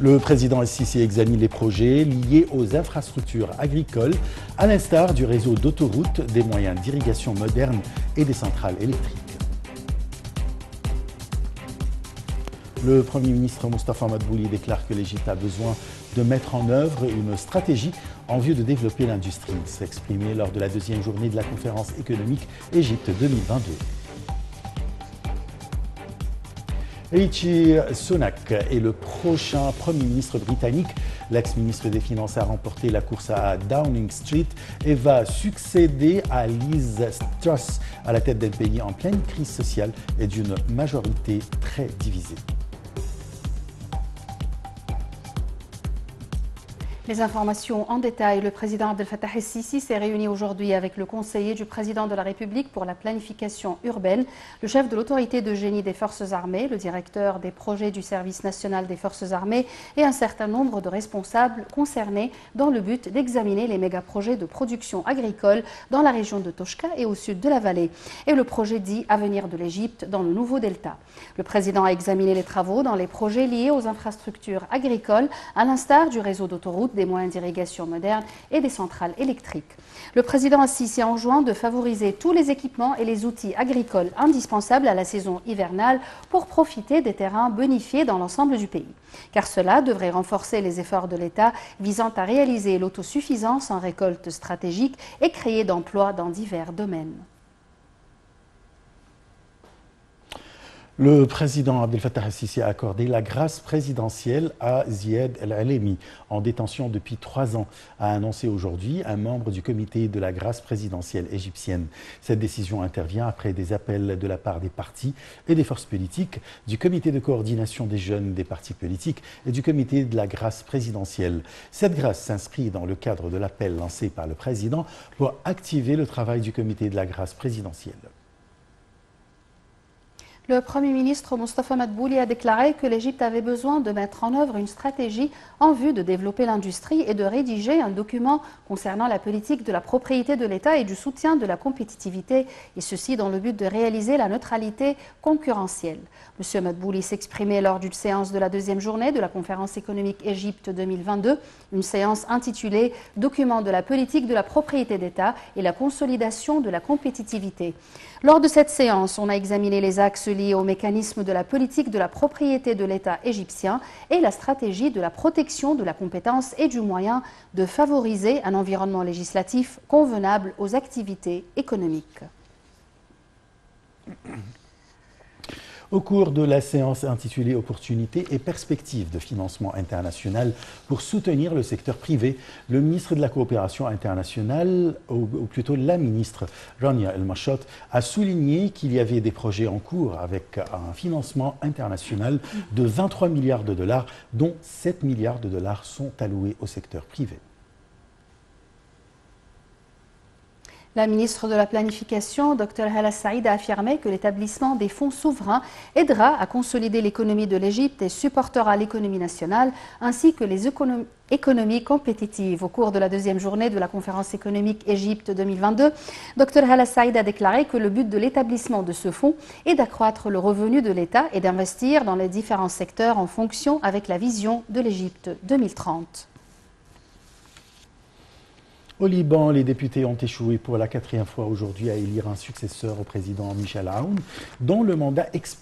Le président Sissi examine les projets liés aux infrastructures agricoles, à l'instar du réseau d'autoroutes, des moyens d'irrigation modernes et des centrales électriques. Le Premier ministre Mustafa Madbouli déclare que l'Égypte a besoin de mettre en œuvre une stratégie en vue de développer l'industrie. s'est exprimé lors de la deuxième journée de la conférence économique Égypte 2022. Rishi Sunak est le prochain Premier ministre britannique. L'ex-ministre des Finances a remporté la course à Downing Street et va succéder à Liz Truss à la tête d'un pays en pleine crise sociale et d'une majorité très divisée. Les informations en détail. Le président Abdel Fattah el-Sisi s'est réuni aujourd'hui avec le conseiller du président de la République pour la planification urbaine, le chef de l'autorité de génie des forces armées, le directeur des projets du service national des forces armées et un certain nombre de responsables concernés dans le but d'examiner les méga-projets de production agricole dans la région de Toshka et au sud de la vallée et le projet dit Avenir de l'Égypte dans le nouveau delta. Le président a examiné les travaux dans les projets liés aux infrastructures agricoles à l'instar du réseau d'autoroutes des moyens d'irrigation modernes et des centrales électriques. Le président Assisi enjoint de favoriser tous les équipements et les outils agricoles indispensables à la saison hivernale pour profiter des terrains bonifiés dans l'ensemble du pays. Car cela devrait renforcer les efforts de l'État visant à réaliser l'autosuffisance en récolte stratégique et créer d'emplois dans divers domaines. Le président Abdel Fattah el-Sisi a accordé la grâce présidentielle à Zied El-Alemi, en détention depuis trois ans, a annoncé aujourd'hui un membre du comité de la grâce présidentielle égyptienne. Cette décision intervient après des appels de la part des partis et des forces politiques, du comité de coordination des jeunes des partis politiques et du comité de la grâce présidentielle. Cette grâce s'inscrit dans le cadre de l'appel lancé par le président pour activer le travail du comité de la grâce présidentielle. Le Premier ministre Mustafa Madbouli a déclaré que l'Égypte avait besoin de mettre en œuvre une stratégie en vue de développer l'industrie et de rédiger un document concernant la politique de la propriété de l'État et du soutien de la compétitivité, et ceci dans le but de réaliser la neutralité concurrentielle. M. Madbouli s'exprimait lors d'une séance de la deuxième journée de la conférence économique Égypte 2022, une séance intitulée Document de la politique de la propriété d'État et la consolidation de la compétitivité. Lors de cette séance, on a examiné les axes liés au mécanisme de la politique de la propriété de l'État égyptien et la stratégie de la protection de la compétence et du moyen de favoriser un environnement législatif convenable aux activités économiques. Au cours de la séance intitulée Opportunités et perspectives de financement international pour soutenir le secteur privé, le ministre de la Coopération internationale, ou, plutôt la ministre Rania El Machot, a souligné qu'il y avait des projets en cours avec un financement international de 23 milliards de dollars, dont 7 milliards de dollars sont alloués au secteur privé. La ministre de la Planification, Dr Hala Saïd, a affirmé que l'établissement des fonds souverains aidera à consolider l'économie de l'Égypte et supportera l'économie nationale ainsi que les économies compétitives. Au cours de la deuxième journée de la conférence économique Égypte 2022, Dr Hala Saïd a déclaré que le but de l'établissement de ce fonds est d'accroître le revenu de l'État et d'investir dans les différents secteurs en fonction avec la vision de l'Égypte 2030. Au Liban, les députés ont échoué pour la quatrième fois aujourd'hui à élire un successeur au président Michel Aoun, dont le mandat expire.